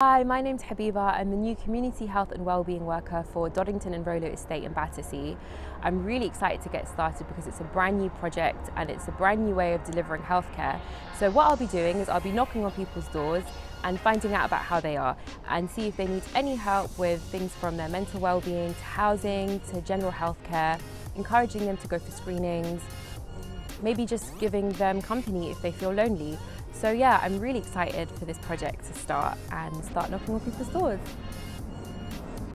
Hi, my name's Habeebah. I'm the new Community Health and Wellbeing Worker for Doddington and Rollo Estate in Battersea. I'm really excited to get started because it's a brand new project and it's a brand new way of delivering healthcare. So what I'll be doing is I'll be knocking on people's doors and finding out about how they are and see if they need any help with things from their mental well-being to housing to general healthcare, encouraging them to go for screenings, maybe just giving them company if they feel lonely. So yeah, I'm really excited for this project to start and start knocking on people's doors.